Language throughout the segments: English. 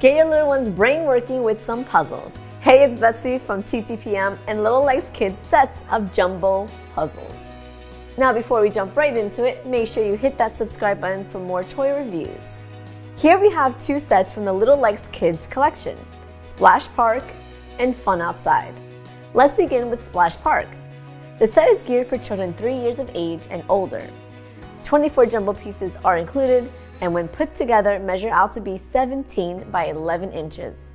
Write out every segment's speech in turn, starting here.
Get your little one's brain working with some puzzles. Hey, it's Betsy from TTPM and Little Likes Kids sets of jumbo puzzles. Now before we jump right into it, make sure you hit that subscribe button for more toy reviews. Here we have two sets from the Little Likes Kids collection, Splash Park and Fun Outside. Let's begin with Splash Park. The set is geared for children 3 years of age and older. 24 jumbo pieces are included and when put together measure out to be 17 by 11 inches.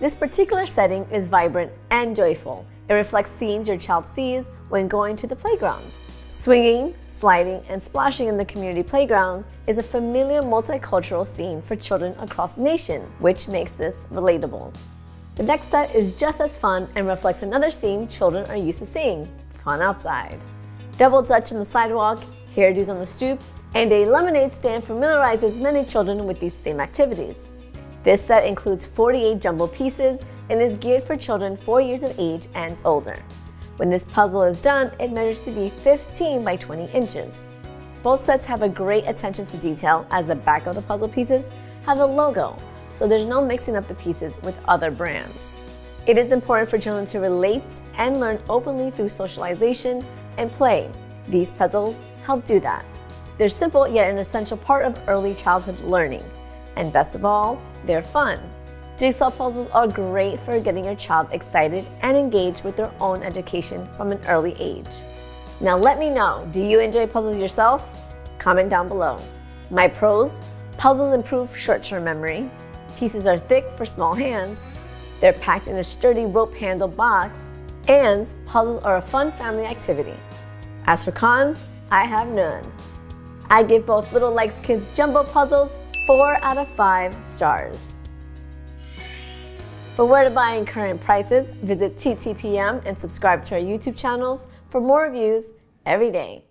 This particular setting is vibrant and joyful. It reflects scenes your child sees when going to the playground. Swinging, sliding, and splashing in the community playground is a familiar multicultural scene for children across the nation, which makes this relatable. The next set is just as fun and reflects another scene children are used to seeing, fun outside. Double Dutch on the sidewalk, hairdos on the stoop, and a lemonade stand familiarizes many children with these same activities. This set includes 48 jumbo pieces and is geared for children 4 years of age and older. When this puzzle is done, it measures to be 15 by 20 inches. Both sets have a great attention to detail as the back of the puzzle pieces have a logo, so there's no mixing up the pieces with other brands. It is important for children to relate and learn openly through socialization and play. These puzzles help do that. They're simple yet an essential part of early childhood learning. And best of all, they're fun. Jigsaw puzzles are great for getting your child excited and engaged with their own education from an early age. Now let me know, do you enjoy puzzles yourself? Comment down below. My pros, puzzles improve short-term memory, pieces are thick for small hands, they're packed in a sturdy rope handle box, and puzzles are a fun family activity. As for cons, I have none. I give both Little Likes Kids Jumbo Puzzles 4 out of 5 stars. For where to buy and current prices, visit TTPM and subscribe to our YouTube channels for more reviews every day.